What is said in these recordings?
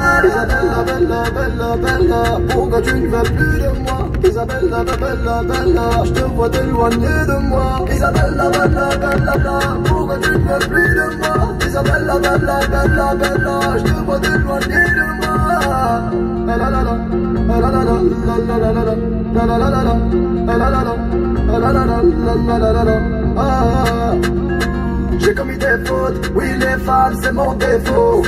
Isabella, bella, bella, bella, pourquoi tu ne veux plus de moi Isabella, bella, bella, je te vois t'éloigner de moi Isabella, bella, bella, bella, pourquoi tu ne veux plus de moi Isabella, bella, bella, bella, je te vois t'éloigner de moi ah. J'ai commis des fautes, oui les femmes c'est mon défaut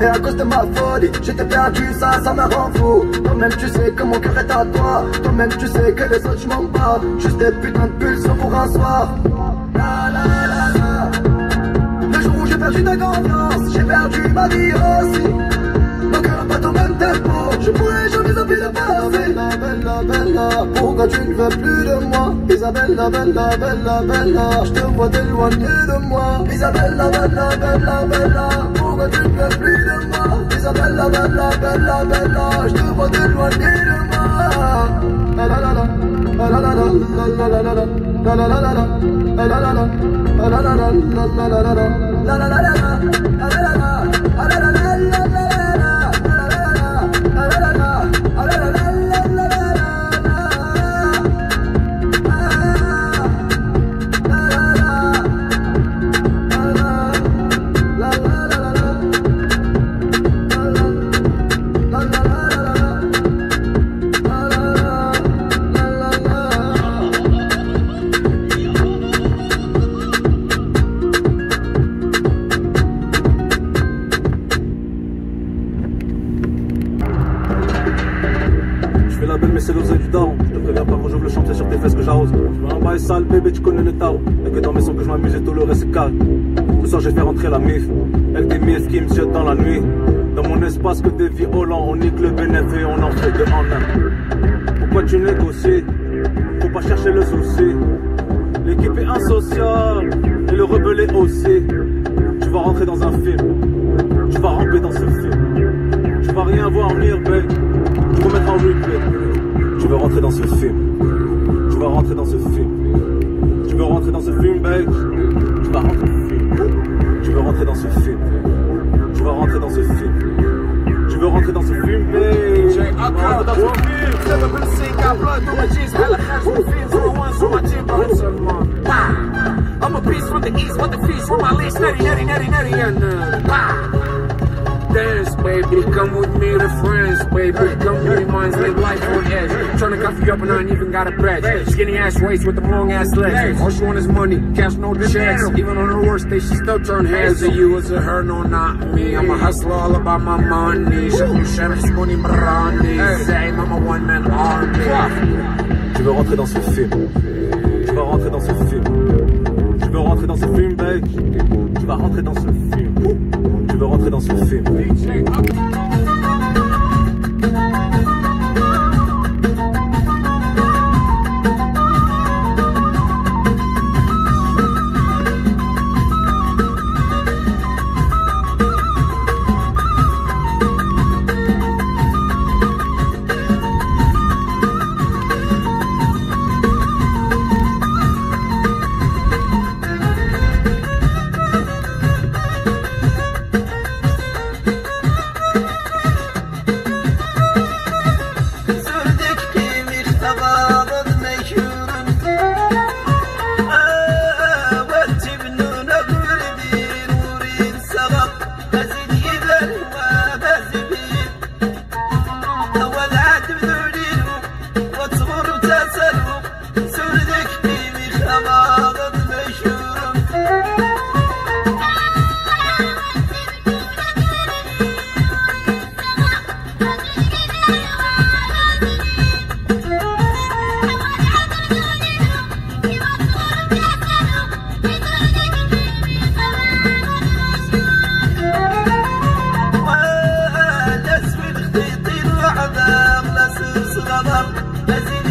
et à cause de ma folie, j'étais perdu, ça, ça me rend fou. Toi-même tu sais que mon cœur est à toi. Toi-même tu sais que les autres je m'en bats. Juste des putains de pulsions pour un soir. La, la, la, la. Le jour où j'ai perdu ta confiance J'ai perdu ma vie aussi. Mon cœur bat au même tempo. Je pourrais passer Bella, bella, bella Pourquoi tu ne veux plus de moi Isabella, bella, bella, bella Je te vois t'éloigner de moi Isabella, bella, bella, bella Pourquoi tu ne veux plus de moi Isabella, bella, bella, bella Je te vois t'éloigner de moi La la la la la belle mais c'est l'oseille du daron Je te préviens pas quand j'ouvre le chantier sur tes fesses que j'arrose. Je me remballe sale bébé tu connais le tarot Y'a que dans mes sons que je m'amuse et tout le reste c'est calme. Ce soir j'ai fait rentrer la mif. Avec des miefs qui me jettent dans la nuit. Dans mon espace que des violents On nique le bénéfice et on en fait de en un. Pourquoi tu négocies? Faut pas chercher le souci. L'équipe est insociable Et le rebelle aussi. Tu vas rentrer dans un film. Tu vas ramper dans ce film. Tu vas rien voir venir babe je veux rentrer dans ce film. Je veux rentrer dans ce film. Je veux rentrer dans ce film. Je veux rentrer dans ce film. Je veux rentrer dans ce film. Je veux rentrer dans ce film. Je veux rentrer dans ce film, I'm a beast from the east, what the feast, where my leash, nutty, nutty, nutty, nutty, and uh. Bah. Dance, baby, come with me to friends, baby. Come with me, minds live life on edge. Trying to cuff you up and I ain't even got a badge. Skinny ass waist with the long ass legs. All she want is money, cash no checks. Even on her worst day, she still turn heads. To you, is it her? No, not me. I'm a hustler, all about my money. Chef you chef, money, brownie. Say, I'm a one man army. Tu veux rentrer dans ce film Tu vas rentrer dans ce film Tu veux rentrer dans ce film babe Tu vas rentrer dans ce film Tu veux rentrer dans son film. Let's